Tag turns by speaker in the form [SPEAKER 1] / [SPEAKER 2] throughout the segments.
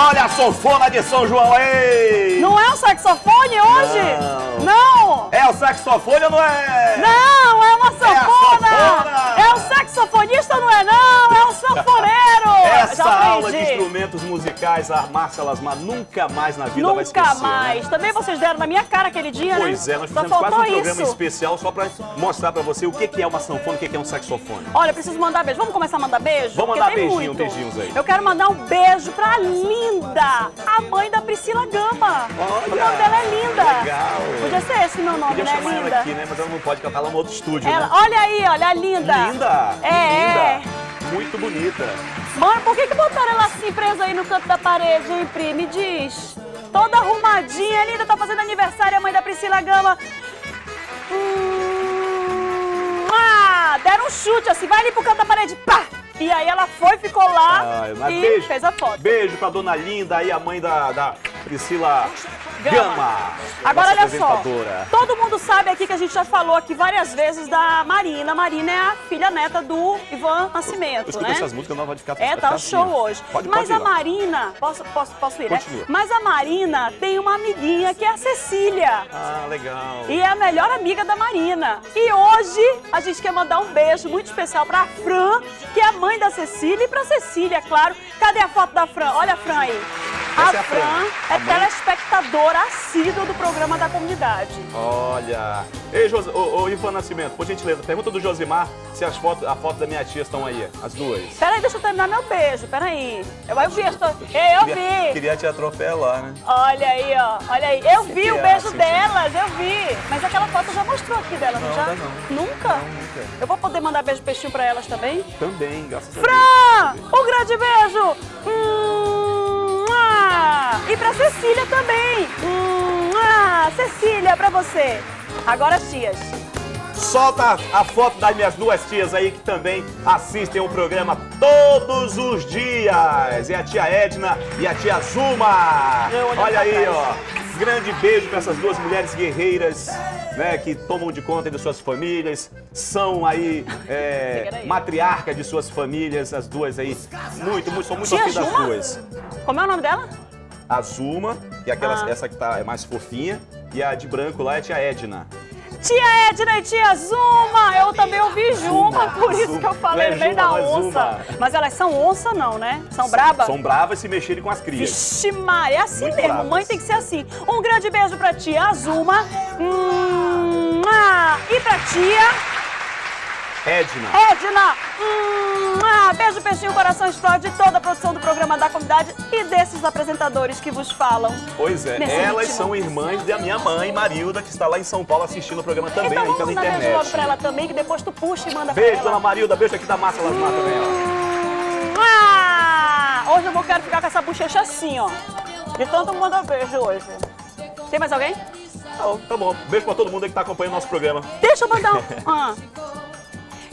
[SPEAKER 1] Olha a sanfona de São João aí!
[SPEAKER 2] Não é um saxofone hoje?
[SPEAKER 1] Não. É o saxofone ou não é?
[SPEAKER 2] Não, é uma sanfona!
[SPEAKER 1] sanfona!
[SPEAKER 2] É, o saxofonista, não é não?
[SPEAKER 1] Aula de instrumentos musicais, a Márcia Lasmar nunca mais na vida vai
[SPEAKER 2] Nunca
[SPEAKER 1] esquecer.
[SPEAKER 2] mais.
[SPEAKER 1] Né?
[SPEAKER 2] Também vocês deram na minha cara aquele dia, né?
[SPEAKER 1] Pois é, nós fizemos quase um
[SPEAKER 2] faltou
[SPEAKER 1] programa
[SPEAKER 2] isso.
[SPEAKER 1] especial só pra mostrar pra você o que é uma sanfona e o que é um saxofone.
[SPEAKER 2] Olha, eu preciso mandar beijo. Vamos começar a mandar beijo?
[SPEAKER 1] Vamos mandar beijinho, beijinhos aí.
[SPEAKER 2] Eu quero mandar um beijo pra Linda, a mãe da Priscila Gama.
[SPEAKER 1] Olha,
[SPEAKER 2] o nome dela é Linda.
[SPEAKER 1] legal.
[SPEAKER 2] Podia ser esse meu nome,
[SPEAKER 1] Podia
[SPEAKER 2] né,
[SPEAKER 1] chamar
[SPEAKER 2] Linda?
[SPEAKER 1] ela aqui, né? Mas ela não pode, porque ela tá lá no outro estúdio,
[SPEAKER 2] Ela-
[SPEAKER 1] né?
[SPEAKER 2] olha aí, olha a Linda.
[SPEAKER 1] Linda!
[SPEAKER 2] É, é.
[SPEAKER 1] Linda! Muito bonita.
[SPEAKER 2] Mano, por que, que botaram ela assim presa aí no canto da parede, hein, Pri? Me diz. Toda arrumadinha, linda, tá fazendo aniversário a mãe da Priscila Gama. Hum, ah, deram um chute assim, vai ali pro canto da parede, pá! E aí ela foi, ficou lá
[SPEAKER 1] Ai, mas
[SPEAKER 2] e
[SPEAKER 1] beijo.
[SPEAKER 2] fez a foto.
[SPEAKER 1] Beijo pra dona Linda aí, a mãe da, da Priscila
[SPEAKER 2] Gama.
[SPEAKER 1] Gama.
[SPEAKER 2] Agora olha só, todo mundo sabe aqui que a gente já falou aqui várias vezes da Marina. Marina é a filha neta do Ivan Nascimento,
[SPEAKER 1] Eu
[SPEAKER 2] né?
[SPEAKER 1] essas músicas, não vai ficar
[SPEAKER 2] É, tá
[SPEAKER 1] ficar
[SPEAKER 2] um show
[SPEAKER 1] assim.
[SPEAKER 2] hoje.
[SPEAKER 1] Pode,
[SPEAKER 2] Mas
[SPEAKER 1] pode
[SPEAKER 2] a. Marina, posso, posso, posso ir, né? Mas a Marina tem uma amiguinha que é a Cecília.
[SPEAKER 1] Ah, legal.
[SPEAKER 2] E é a melhor amiga da Marina. E hoje a gente quer mandar um beijo muito especial pra Fran, que é a mãe da Cecília, e pra Cecília, claro. Cadê a foto da Fran? Olha a Fran aí. A
[SPEAKER 1] é a Fran,
[SPEAKER 2] Fran
[SPEAKER 1] a
[SPEAKER 2] é telespectadora assídua do programa da comunidade.
[SPEAKER 1] Olha. Ei, Jos... ô, ô, Ivan Nascimento, por gentileza, pergunta do Josimar se as fotos, a foto da minha tia estão aí, as duas.
[SPEAKER 2] Peraí, deixa eu terminar meu beijo, peraí. Eu, eu vi, eu, tô... Ei, eu vi.
[SPEAKER 1] Queria te atropelar, né?
[SPEAKER 2] Olha aí, ó. Olha aí. Eu vi o beijo
[SPEAKER 1] assim?
[SPEAKER 2] delas, eu vi. Mas aquela foto já mostrou aqui dela, não,
[SPEAKER 1] Não,
[SPEAKER 2] já?
[SPEAKER 1] não.
[SPEAKER 2] Nunca?
[SPEAKER 1] Não, nunca.
[SPEAKER 2] Eu vou poder mandar beijo peixinho pra elas também?
[SPEAKER 1] Também, graças a Deus.
[SPEAKER 2] Fran! Um grande beijo! Hum, e pra Cecília também! Hum, ah, Cecília, pra você! Agora as tias.
[SPEAKER 1] Solta a foto das minhas duas tias aí que também assistem o programa todos os dias. É a tia Edna e a tia Zuma. Olha aí,
[SPEAKER 2] trás.
[SPEAKER 1] ó. Grande beijo para essas duas mulheres guerreiras, né, que tomam de conta de suas famílias, são aí é, matriarca de suas famílias, as duas aí. Muito, muito, sou muito afim das duas.
[SPEAKER 2] Como é o nome dela?
[SPEAKER 1] A Zuma, que é aquela,
[SPEAKER 2] Ah.
[SPEAKER 1] essa que tá é mais fofinha, e a de branco lá é a tia Edna.
[SPEAKER 2] Tia Edna e tia Zuma! Eu também ouvi Juma, por isso
[SPEAKER 1] Zuma.
[SPEAKER 2] que eu falei
[SPEAKER 1] Não é
[SPEAKER 2] da onça.
[SPEAKER 1] Zuma.
[SPEAKER 2] Mas elas são onça não, né? São braba?
[SPEAKER 1] São bravas se mexerem com as crias.
[SPEAKER 2] Vixe, Maria, é assim
[SPEAKER 1] Muito
[SPEAKER 2] mesmo.
[SPEAKER 1] bravas.
[SPEAKER 2] Mãe tem que ser assim. Um grande beijo pra tia Azuma. Hum, ah, e pra tia
[SPEAKER 1] Edna.
[SPEAKER 2] Edna. Hum, ah, beijo, peixinho, coração explode. Toda a produção do programa da comunidade e desses apresentadores que vos falam.
[SPEAKER 1] Pois é, elas
[SPEAKER 2] ritmo.
[SPEAKER 1] são irmãs da minha mãe, Marilda, que está lá em São Paulo assistindo o programa também
[SPEAKER 2] então
[SPEAKER 1] aí
[SPEAKER 2] vamos
[SPEAKER 1] pela
[SPEAKER 2] beijo
[SPEAKER 1] internet.
[SPEAKER 2] logo pra ela também, que depois tu puxa e manda
[SPEAKER 1] Beijo,
[SPEAKER 2] pra
[SPEAKER 1] dona
[SPEAKER 2] ela.
[SPEAKER 1] Marilda. Beijo aqui da Massa Lasmar também, ó.
[SPEAKER 2] Ah, hoje eu vou quero ficar com essa bochecha assim, ó. De tanto mandar beijo hoje. Tem mais alguém?
[SPEAKER 1] Tá, tá bom. Beijo pra todo mundo que tá acompanhando o nosso programa.
[SPEAKER 2] Deixa eu mandar um. Ah.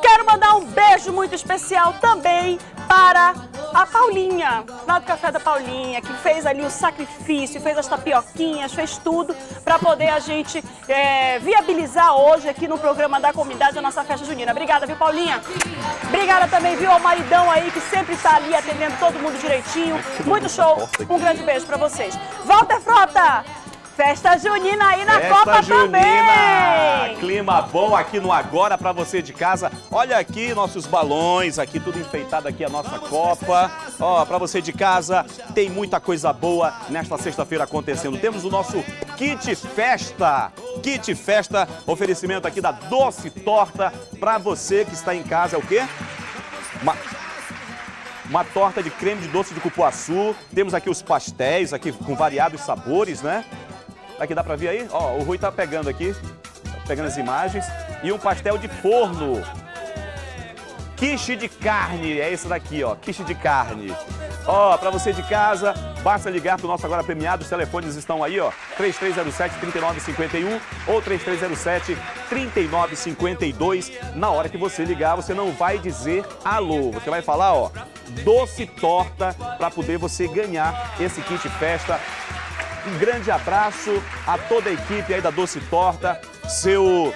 [SPEAKER 2] Quero mandar um beijo muito especial também para a Paulinha, lá do Café da Paulinha, que fez ali o sacrifício, fez as tapioquinhas, fez tudo para poder a gente é, viabilizar hoje aqui no programa da comunidade a nossa festa junina. Obrigada, viu, Paulinha? Obrigada também, viu, ao maridão aí que sempre tá ali atendendo todo mundo direitinho. Muito show. Um grande beijo para vocês. Walter Frota! Festa junina aí na
[SPEAKER 1] Festa
[SPEAKER 2] Copa
[SPEAKER 1] junina!
[SPEAKER 2] também!
[SPEAKER 1] Clima bom aqui no Agora pra você de casa. Olha aqui nossos balões, aqui tudo enfeitado aqui a nossa Copa. Ó, pra você de casa, tem muita coisa boa nesta sexta-feira acontecendo. Temos o nosso Kit Festa. Kit Festa, oferecimento aqui da Doce Torta pra você que está em casa. É o quê? Uma uma torta de creme de doce de cupuaçu. Temos aqui os pastéis aqui com variados sabores, né? Aqui dá pra ver aí? Ó, o Rui tá pegando aqui, pegando as imagens. E um pastel de forno. Quiche de carne, é esse daqui, ó, quiche de carne. Ó, pra você de casa, basta ligar pro nosso agora premiado, os telefones estão aí, ó, 3307-3951 ou 3307-3952. Na hora que você ligar, você não vai dizer alô, você vai falar, ó, doce torta, pra poder você ganhar esse kit festa um grande abraço a toda a equipe aí da Doce Torta, seu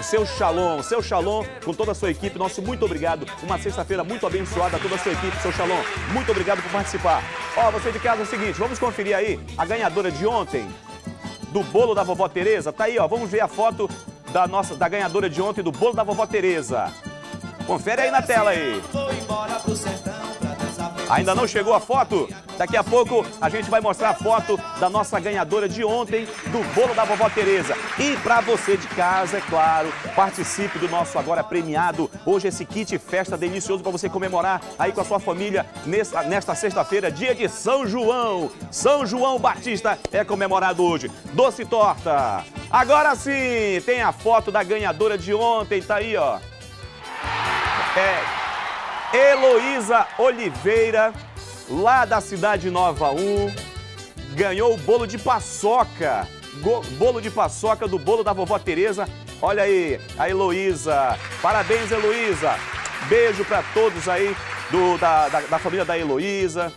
[SPEAKER 1] seu Shalom. Seu Shalom, com toda a sua equipe, nosso muito obrigado. Uma sexta-feira muito abençoada a toda a sua equipe, seu Shalom. Muito obrigado por participar. Ó, você de casa é o seguinte, vamos conferir aí a ganhadora de ontem do bolo da vovó Tereza. Tá aí, ó, vamos ver a foto da nossa da ganhadora de ontem do bolo da vovó Tereza. Confere aí na tela aí. Ainda não chegou a foto? Daqui a pouco a gente vai mostrar a foto da nossa ganhadora de ontem do bolo da vovó Tereza. E para você de casa, é claro, participe do nosso agora premiado. Hoje esse kit festa delicioso para você comemorar aí com a sua família nesta, nesta sexta-feira, dia de São João. São João Batista é comemorado hoje. Doce torta. Agora sim, tem a foto da ganhadora de ontem, tá aí, ó. É Heloísa Oliveira, lá da Cidade Nova 1, ganhou o bolo de paçoca. Go bolo de paçoca do bolo da vovó Tereza. Olha aí, a Heloísa. Parabéns, Heloísa. Beijo para todos aí do, da, da, da família da Heloísa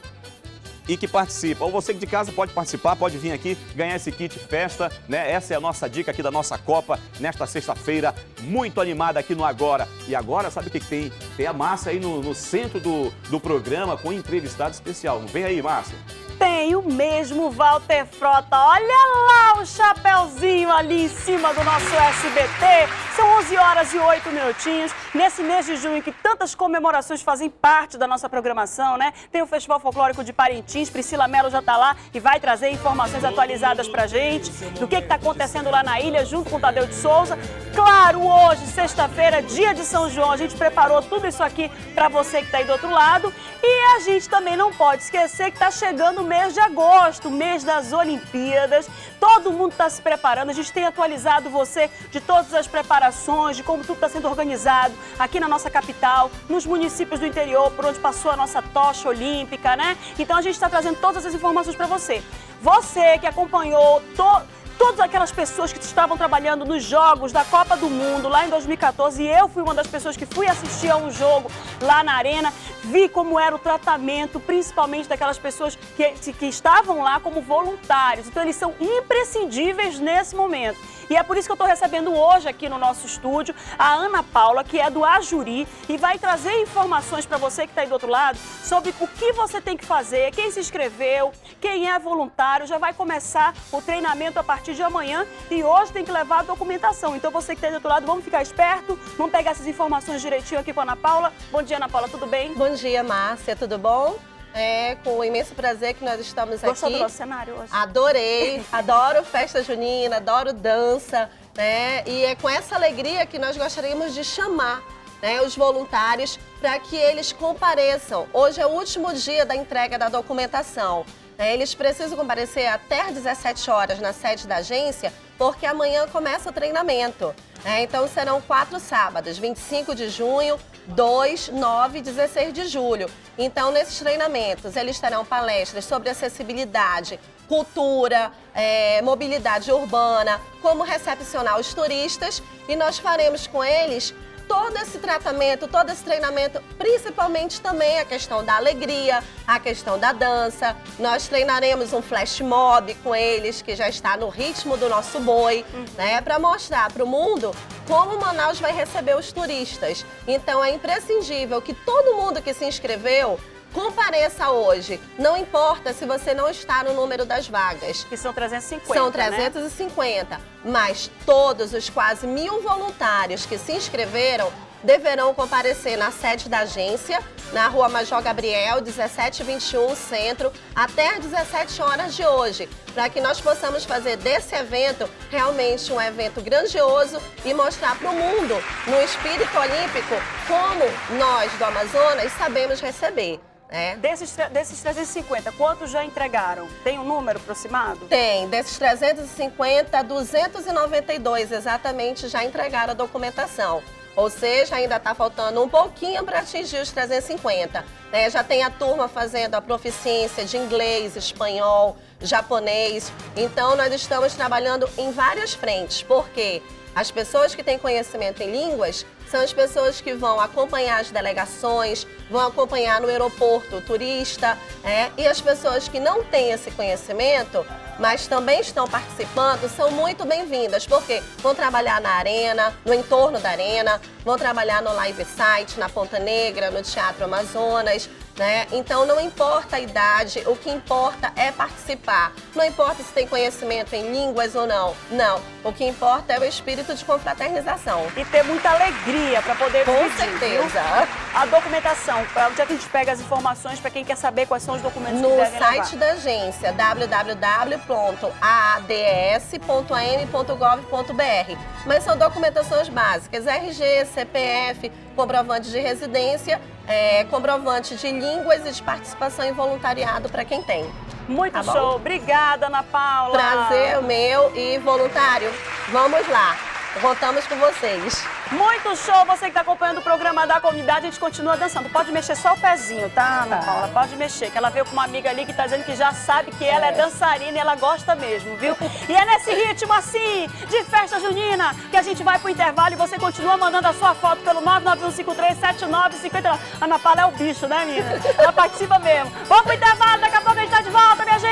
[SPEAKER 1] e que participa. Ou você que de casa pode participar, pode vir aqui ganhar esse kit festa, né? Essa é a nossa dica aqui da nossa Copa nesta sexta-feira, muito animada aqui no Agora. E agora, sabe o que, tem? Tem a Márcia aí no, no centro do, do programa com entrevistado especial. Vem aí, Márcia
[SPEAKER 2] tem o mesmo Walter Frota. Olha lá o chapéuzinho ali em cima do nosso SBT. São 11 horas e 8 minutinhos. Nesse mês de junho que tantas comemorações fazem parte da nossa programação, né? Tem o Festival Folclórico de Parintins. Priscila Mello já está lá e vai trazer informações atualizadas pra gente do que está acontecendo lá na ilha junto com o Tadeu de Souza. Claro, hoje, sexta-feira, dia de São João, a gente preparou tudo isso aqui para você que está aí do outro lado. E a gente também não pode esquecer que está chegando o mês de agosto, mês das Olimpíadas. Todo mundo está se preparando. A gente tem atualizado você de todas as preparações, de como tudo está sendo organizado aqui na nossa capital, nos municípios do interior, por onde passou a nossa tocha olímpica, né? Então a gente está trazendo todas essas informações para você. Você que acompanhou todo todas aquelas pessoas que estavam trabalhando nos jogos da Copa do Mundo lá em 2014, e eu fui uma das pessoas que fui assistir a um jogo lá na arena, vi como era o tratamento, principalmente daquelas pessoas que, que estavam lá como voluntários. Então eles são imprescindíveis nesse momento. E é por isso que eu estou recebendo hoje aqui no nosso estúdio a Ana Paula, que é do Ajuri, e vai trazer informações para você que está aí do outro lado sobre o que você tem que fazer, quem se inscreveu, quem é voluntário. Já vai começar o treinamento a partir de amanhã e hoje tem que levar a documentação. Então você que está aí do outro lado, vamos ficar esperto, vamos pegar essas informações direitinho aqui com a Ana Paula. Bom dia, Ana Paula, tudo bem?
[SPEAKER 3] Bom dia, Márcia, tudo bom? É com imenso prazer que nós estamos
[SPEAKER 2] Gostou
[SPEAKER 3] aqui.
[SPEAKER 2] Gostou do nosso cenário hoje?
[SPEAKER 3] Adorei, adoro festa junina, adoro dança, né? E é com essa alegria que nós gostaríamos de chamar né, os voluntários para que eles compareçam. Hoje é o último dia da entrega da documentação. Né? Eles precisam comparecer até às 17 horas na sede da agência, porque amanhã começa o treinamento. Né? Então serão quatro sábados, 25 de junho, 2, 9 e 16 de julho. Então, nesses treinamentos, eles terão palestras sobre acessibilidade, cultura, é, mobilidade urbana, como recepcionar os turistas e nós faremos com eles todo esse tratamento, todo esse treinamento, principalmente também a questão da alegria, a questão da dança. Nós treinaremos um flash mob com eles, que já está no ritmo do nosso boi, uhum. né? Para mostrar para o mundo como Manaus vai receber os turistas. Então é imprescindível que todo mundo que se inscreveu Compareça hoje. Não importa se você não está no número das vagas.
[SPEAKER 2] Que são 350.
[SPEAKER 3] São 350. Né? Mas todos os quase mil voluntários que se inscreveram deverão comparecer na sede da agência, na rua Major Gabriel, 1721, Centro, até às 17 horas de hoje, para que nós possamos fazer desse evento realmente um evento grandioso e mostrar para o mundo, no espírito olímpico, como nós do Amazonas sabemos receber.
[SPEAKER 2] É. Desses, desses 350, quantos já entregaram? Tem um número aproximado?
[SPEAKER 3] Tem. Desses 350, 292 exatamente já entregaram a documentação. Ou seja, ainda está faltando um pouquinho para atingir os 350. Né? Já tem a turma fazendo a proficiência de inglês, espanhol, japonês. Então, nós estamos trabalhando em várias frentes. Por quê? As pessoas que têm conhecimento em línguas são as pessoas que vão acompanhar as delegações, vão acompanhar no aeroporto o turista, é, e as pessoas que não têm esse conhecimento, mas também estão participando, são muito bem-vindas, porque vão trabalhar na arena, no entorno da arena, vão trabalhar no live site, na Ponta Negra, no Teatro Amazonas, né? Então não importa a idade, o que importa é participar. Não importa se tem conhecimento em línguas ou não. Não. O que importa é o espírito de confraternização.
[SPEAKER 2] E ter muita alegria para poder
[SPEAKER 3] Com
[SPEAKER 2] dividir,
[SPEAKER 3] certeza.
[SPEAKER 2] viu? A documentação, onde é que a gente pega as informações para quem quer saber quais são os documentos
[SPEAKER 3] No
[SPEAKER 2] que devem
[SPEAKER 3] site
[SPEAKER 2] levar?
[SPEAKER 3] da agência www.aads.am.gov.br. Mas são documentações básicas: RG, CPF, comprovante de residência, é, comprovante de línguas e de participação em voluntariado para quem tem.
[SPEAKER 2] Muito
[SPEAKER 3] Tá bom?
[SPEAKER 2] show. Obrigada, Ana Paula.
[SPEAKER 3] Prazer meu e voluntário. Vamos lá. Contamos com vocês.
[SPEAKER 2] Muito show, você que está acompanhando o programa da comunidade, a gente continua dançando. Pode mexer só o pezinho, tá, Ana
[SPEAKER 3] Tá.
[SPEAKER 2] Paula? Pode mexer, que ela veio com uma amiga ali que tá dizendo que já sabe que ela é,
[SPEAKER 3] É.
[SPEAKER 2] dançarina e ela gosta mesmo, viu? E é nesse ritmo assim, de festa junina, que a gente vai pro intervalo e você continua mandando a sua foto pelo 991537959. Ana Paula é o bicho, né, menina? Ela participa mesmo. Vamos pro intervalo, daqui a pouco a gente tá de volta, minha gente!